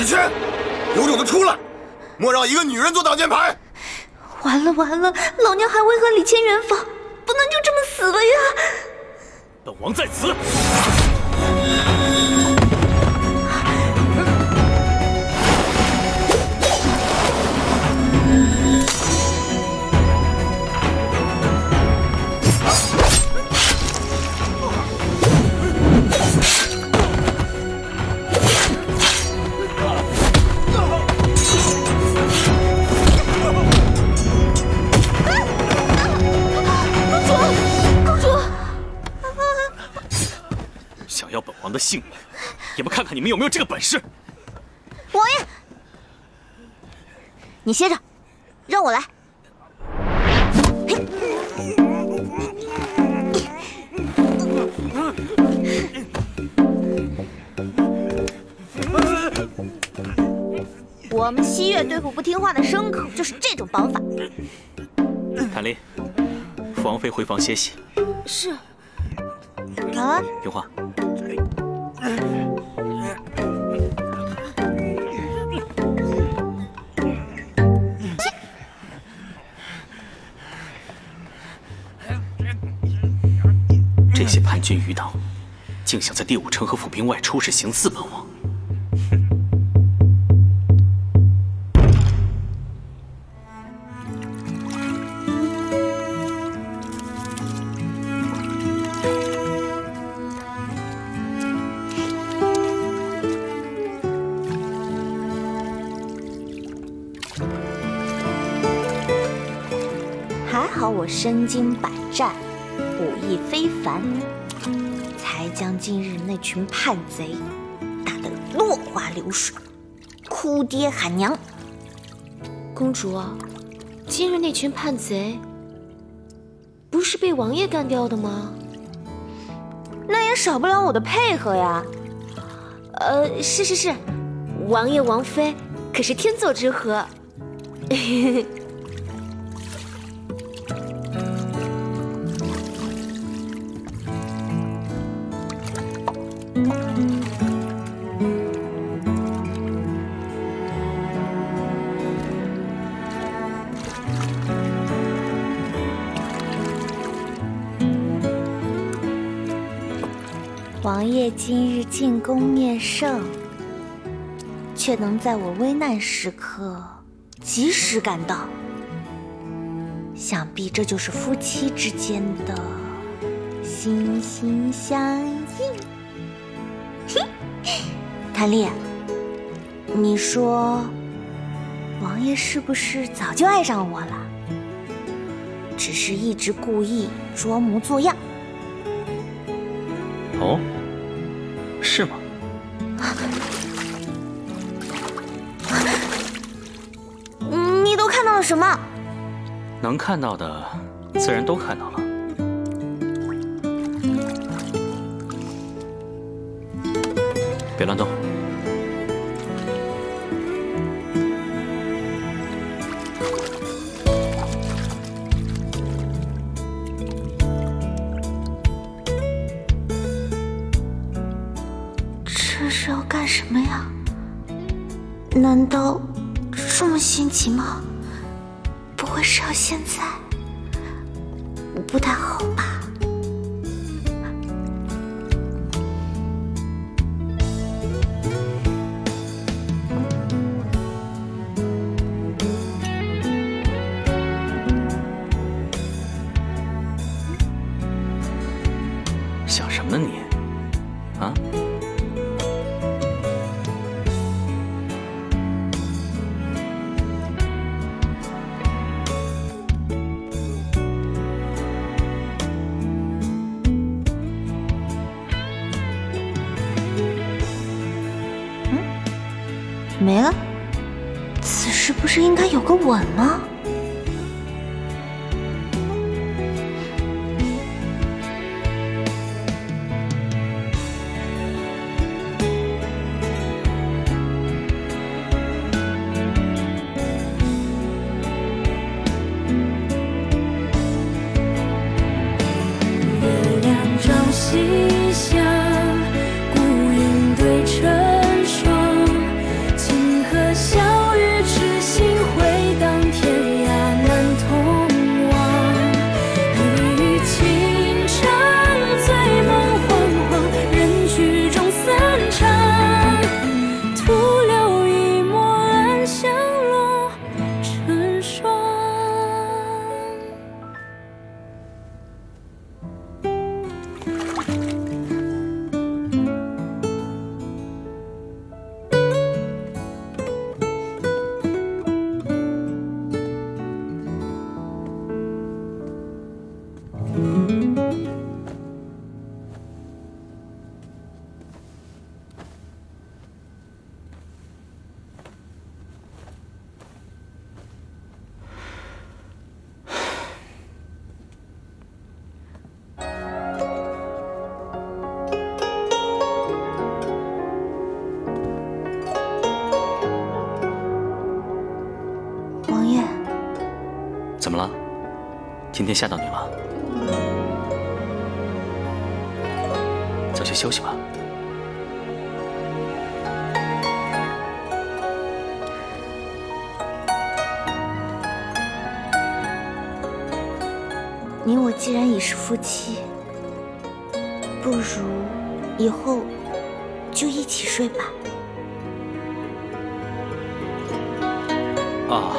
李谦，有种的出来，莫让一个女人做挡箭牌！完了完了，老娘还未和李谦圆房，不能就这么死了呀！本王在此。的性命，也不看看你们有没有这个本事！王爷，你歇着，让我来。我们西岳对付不听话的牲口，就是这种绑法。谭丽，扶王妃回房歇息。是。啊，云华。这些叛军余党，竟想在第五城和府兵外出时，行刺本王。身经百战，武艺非凡，才将今日那群叛贼打得落花流水，哭爹喊娘。公主，今日那群叛贼不是被王爷干掉的吗？那也少不了我的配合呀。呃，是是是，王爷王妃可是天作之合。王爷今日进宫面圣，却能在我危难时刻及时赶到，想必这就是夫妻之间的心心相印。嘿，谭丽，你说王爷是不是早就爱上我了？只是一直故意装模作样。哦，你都看到了什么？能看到的，自然都看到了。别乱动。什么呀难道这么心急吗？不会是要现在？不太好吧？没了，此时不是应该有个吻吗？怎么了？今天吓到你了？早些休息吧。你我既然已是夫妻，不如以后就一起睡吧。啊。